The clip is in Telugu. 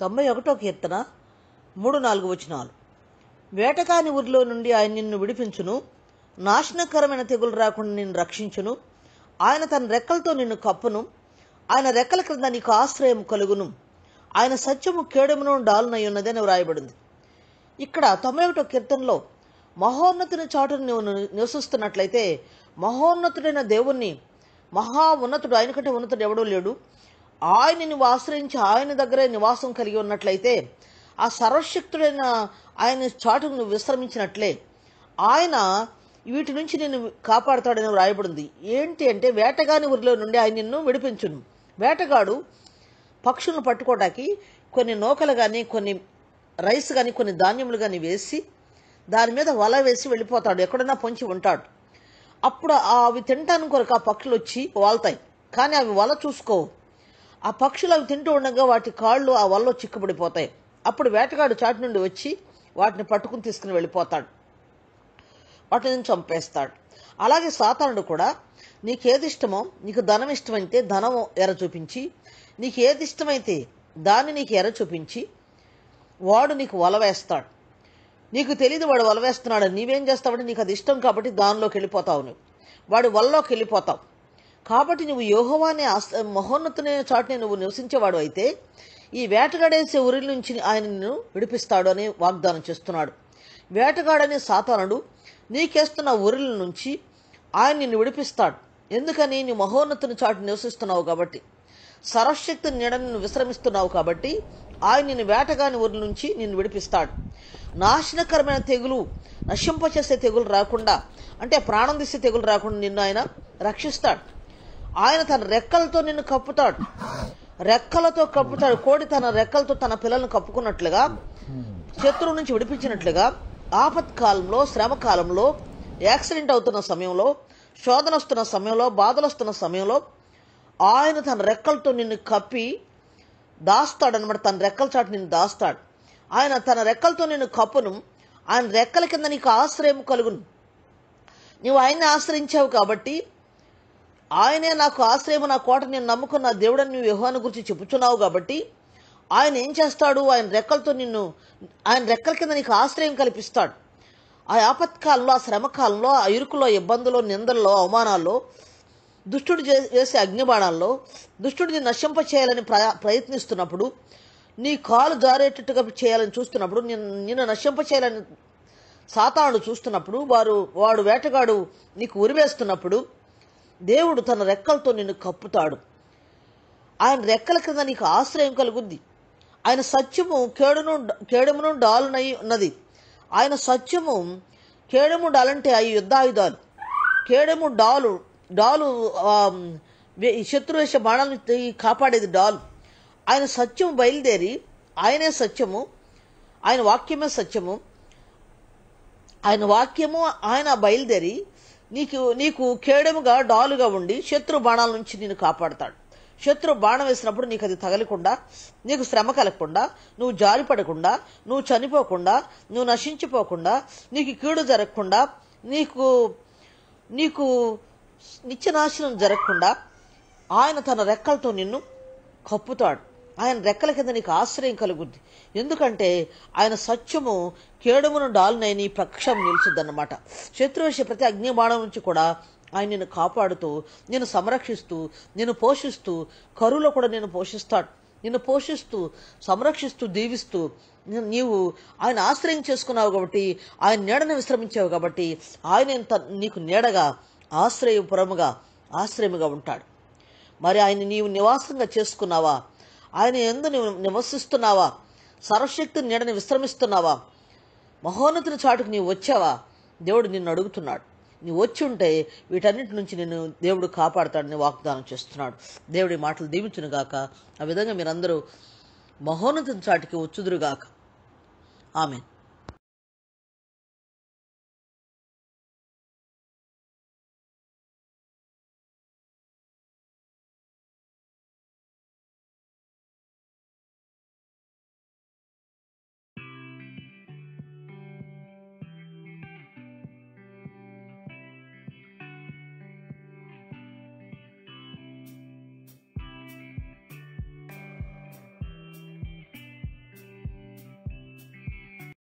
తొంభై ఒకటో కీర్తన మూడు నాలుగు వచనాలు. వేటకాని ఊరిలో నుండి ఆయన నిన్ను విడిపించును. నాశనకరమైన తెగులు రాకుండా నిన్ను రక్షించును. ఆయన తన రెక్కలతో నిన్ను కప్పును. ఆయన రెక్కల క్రింద నీకు ఆశ్రయం కలుగును. ఆయన సత్యము కేడమును డాలునై అని వ్రాయబడింది. ఇక్కడ తొంభై ఒకటో కీర్తనలో మహోన్నతుని చాటును నువ్వు నివసిస్తున్నట్లయితే మహోన్నతుడైన దేవుణ్ణి మహా ఉన్నతుడు ఆయన కంటే ఉన్నతుడు ఎవడూ లేడు. ఆయన నువ్వు ఆశ్రయించి ఆయన దగ్గరే నివాసం కలిగి ఉన్నట్లయితే ఆ సర్వశక్తుడైన ఆయన చాటుకు నువ్వు విశ్రమించినట్లే. ఆయన వీటి నుంచి నేను కాపాడుతాడని వ్రాయబడింది. ఏంటి అంటే వేటగాని ఊరిలో నుండి ఆయన నిన్ను విడిపించును. వేటగాడు పక్షులను పట్టుకోవడానికి కొన్ని నూకలు కానీ కొన్ని రైస్ కానీ కొన్ని ధాన్యములు కానీ వేసి దాని మీద వల వేసి వెళ్ళిపోతాడు. ఎక్కడైనా పొంచి ఉంటాడు. అప్పుడు అవి తినటానికి కొరకు ఆ పక్షులు వచ్చి వాళ్తాయి. కానీ అవి వల చూసుకోవు. ఆ పక్షులు అవి తింటూ ఉండగా వాటి కాళ్ళు ఆ వల్లో చిక్కుబడిపోతాయి. అప్పుడు వేటగాడు చాటు నుండి వచ్చి వాటిని పట్టుకుని తీసుకుని వెళ్ళిపోతాడు. వాటిని చంపేస్తాడు. అలాగే సాతానుడు కూడా నీకు ఏది ఇష్టమో నీకు ధనం ఇష్టమైతే ధనం ఎర చూపించి నీకు ఏది ఇష్టమైతే దాన్ని నీకు ఎర చూపించి వాడు నీకు వల వేస్తాడు. నీకు తెలియదు వాడు వల వేస్తున్నాడు. నీవేం చేస్తావంటే నీకు అది ఇష్టం కాబట్టి దానిలోకి వెళ్ళిపోతావు నువ్వు. వాడు వల్లోకి వెళ్ళిపోతావు. కాబట్టి నువ్వు యోహవానే మహోన్నతునే చాటుని నువ్వు నివసించేవాడు అయితే ఈ వేటగాడేసే ఊరి నుంచి ఆయన నిన్ను విడిపిస్తాడు అని వాగ్దానం చేస్తున్నాడు. వేటగాడనే సాతానుడు నీకేస్తున్న ఊరిల నుంచి ఆయన నిన్ను విడిపిస్తాడు. ఎందుకని? నీ మహోన్నతుని చాటు నివసిస్తున్నావు కాబట్టి. సరశక్తి నీడని విశ్రమిస్తున్నావు కాబట్టి ఆయన నిన్ను వేటగాని ఊరి నుంచి నిన్ను విడిపిస్తాడు. నాశనకరమైన తెగులు నశింపచేసే తెగులు రాకుండా అంటే ప్రాణం తీసే తెగులు రాకుండా నిన్ను ఆయన రక్షిస్తాడు. ఆయన తన రెక్కలతో నిన్ను కప్పుతాడు. రెక్కలతో కప్పుతాడు. కోడి తన రెక్కలతో తన పిల్లలను కప్పుకున్నట్లుగా శత్రువు నుంచి విడిపించినట్లుగా ఆపత్కాలంలో శ్రమ కాలంలో యాక్సిడెంట్ అవుతున్న సమయంలో శోధన వస్తున్న సమయంలో బాధలు వస్తున్న సమయంలో ఆయన తన రెక్కలతో నిన్ను కప్పి దాస్తాడనమాట తన రెక్కల చాటు నిన్ను దాస్తాడు. ఆయన తన రెక్కలతో నిన్ను కప్పును. ఆయన రెక్కల కింద నీకు ఆశ్రయం కలుగును. నువ్వు ఆయన్ని ఆశ్రయించావు కాబట్టి ఆయనే నాకు ఆశ్రయం నా కోట నేను నమ్ముకున్న దేవుడని నువ్వు యహోను గురించి చెప్పుచున్నావు కాబట్టి ఆయన ఏం చేస్తాడు? ఆయన రెక్కలతో నిన్ను ఆయన రెక్కల కింద నీకు ఆశ్రయం కల్పిస్తాడు. ఆ ఆపత్కాలంలో ఆ శ్రమకాలంలో ఆ ఇరుకులో ఇబ్బందులు నిందల్లో అవమానాల్లో దుష్టుడు చేసే అగ్నిబాణాల్లో దుష్టుడిని నశింప చేయాలని ప్రయత్నిస్తున్నప్పుడు నీ కాలు జారేటట్టుగా చేయాలని చూస్తున్నప్పుడు నిన్ను నశింప చేయాలని సాతానుడు చూస్తున్నప్పుడు వారు వాడు వేటగాడు నీకు ఉరివేస్తున్నప్పుడు దేవుడు తన రెక్కలతో నిన్ను కప్పుతాడు. ఆయన రెక్కల కింద నీకు ఆశ్రయం కలుగుద్ది. ఆయన సత్యము కేడును కేడమును డాలునై ఉన్నది. ఆయన సత్యము కేడము డాలంటే ఆ యుద్ధాయుధాలు. కేడము డాలు డాలు శత్రువేష బాణాలను కాపాడేది డాలు. ఆయన సత్యము బయలుదేరి ఆయనే సత్యము ఆయన వాక్యమే సత్యము. ఆయన వాక్యము ఆయన బయలుదేరి నీకు నీకు కేడముగా డాలుగా ఉండి శత్రు బాణాల నుంచి నేను కాపాడతాడు. శత్రు బాణం వేసినప్పుడు నీకు అది తగలకుండా నీకు శ్రమ కలగకుండా నువ్వు జారిపడకుండా నువ్వు చనిపోకుండా నువ్వు నశించిపోకుండా నీకు కీడు జరగకుండా నీకు నీకు నిత్యనాశనం జరగకుండా ఆయన తన రెక్కలతో నిన్ను కప్పుతాడు. ఆయన రెక్కల కింద నీకు ఆశ్రయం కలుగుద్ది. ఎందుకంటే ఆయన సత్యము కేడుమును డాలునై నీ పక్షం నిలుచుద్దన్నమాట. శత్రువేష ప్రతి అగ్నిబాణం నుంచి కూడా ఆయన నిన్ను కాపాడుతూ నేను సంరక్షిస్తూ నేను పోషిస్తూ కరువులో కూడా నేను పోషిస్తాడు. నిన్ను పోషిస్తూ సంరక్షిస్తూ దీవిస్తూ నీవు ఆయన ఆశ్రయం చేసుకున్నావు కాబట్టి ఆయన నీడను విశ్రమించావు కాబట్టి ఆయన నీకు నీడగా ఆశ్రయపురముగా ఆశ్రయముగా ఉంటాడు. మరి ఆయన నీవు నివాసంగా చేసుకున్నావా? ఆయన ఎందు నివసిస్తున్నావా? సర్వశక్తి నీడని విశ్రమిస్తున్నావా? మహోన్నతిని చాటుకు నీవు వచ్చావా? దేవుడు నిన్ను అడుగుతున్నాడు. నీవు వచ్చి ఉంటే వీటన్నిటి నుంచి నేను దేవుడు కాపాడుతాడని వాగ్దానం చేస్తున్నాడు. దేవుడి మాటలు దీవించును గాక. ఆ విధంగా మీరందరూ మహోన్నతిని చాటికి వచ్చుదురుగాక ఆమెన్.